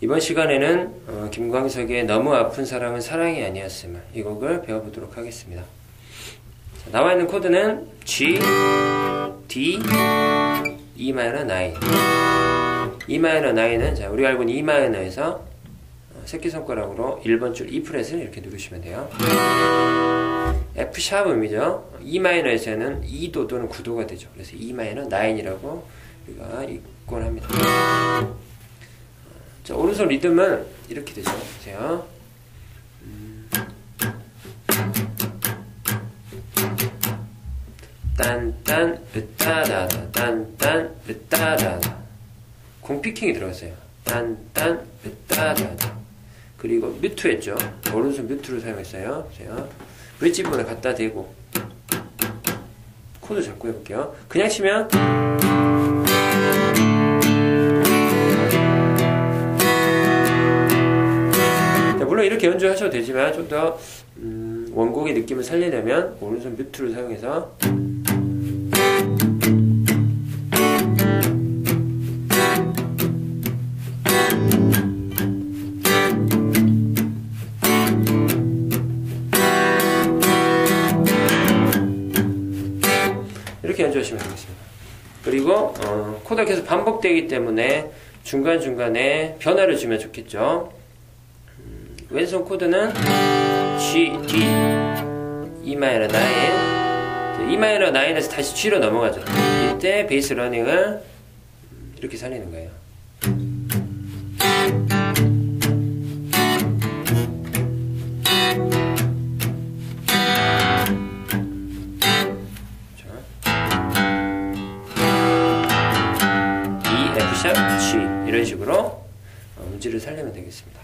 이번 시간에는 어, 김광석의 너무 아픈 사랑은 사랑이 아니었음을 이 곡을 배워보도록 하겠습니다. 자, 나와 있는 코드는 G, D, E 마이너 9. E 마이너 9은 자 우리가 알고 있는 E 마이너에서 어, 새끼손가락으로 1번 줄 E 프렛을 이렇게 누르시면 돼요. F 샵 음이죠. E 마이너에서는 2도 또는 9도가 되죠. 그래서 E 마이너 9이라고 우리가 읽곤 합니다. 자, 오른손 리듬은 이렇게 되죠. 보세요. 음. 딴딴 으따다다 딴딴 으따다다 공피킹이 들어갔어요. 딴딴 으따다다 그리고 뮤트했죠. 오른손 뮤트를 사용했어요. 보세요. 브릿지 부분에 갖다 대고 코드 잡고 해볼게요. 그냥 치면 이렇게 연주하셔도 되지만 좀더 음, 원곡의 느낌을 살리려면 오른손 mute를 사용해서 이렇게 연주하시면 되겠습니다. 그리고 어, 코드가 계속 반복되기 때문에 중간중간에 변화를 주면 좋겠죠. 음, 왼손 코드는 G, D, E 마이너 9 E 마이너 9에서 다시 G로 넘어가죠. 이때 베이스 running을 음, 이렇게 살리는 거예요. G 이런 식으로 어, 음질을 살리면 되겠습니다.